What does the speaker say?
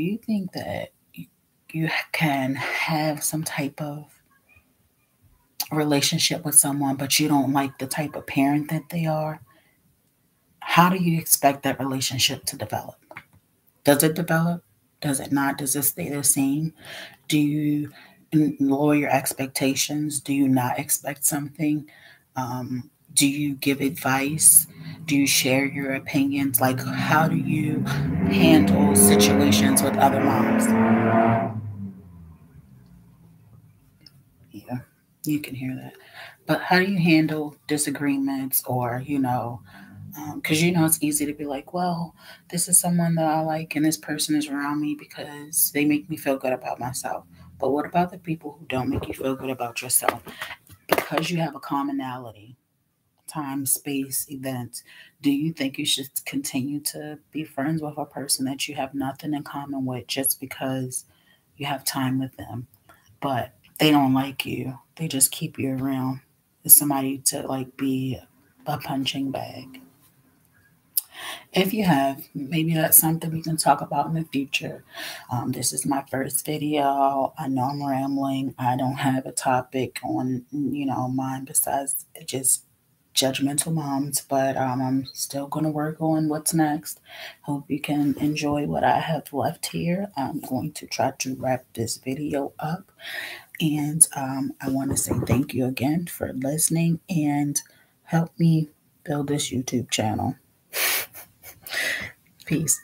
Do you think that you can have some type of relationship with someone, but you don't like the type of parent that they are? How do you expect that relationship to develop? Does it develop? Does it not? Does it stay the same? Do you lower your expectations? Do you not expect something? Um, do you give advice? Do you share your opinions? Like, how do you handle with other moms? Yeah, you can hear that. But how do you handle disagreements or, you know, because um, you know it's easy to be like, well, this is someone that I like, and this person is around me because they make me feel good about myself. But what about the people who don't make you feel good about yourself? Because you have a commonality, time, space, events, do you think you should continue to be friends with a person that you have nothing in common with just because you have time with them, but they don't like you? They just keep you around. Is somebody to like be a punching bag? If you have, maybe that's something we can talk about in the future. Um, this is my first video. I know I'm rambling. I don't have a topic on, you know, mine besides just judgmental moms, but um, I'm still going to work on what's next. Hope you can enjoy what I have left here. I'm going to try to wrap this video up. And um, I want to say thank you again for listening and help me build this YouTube channel. Peace.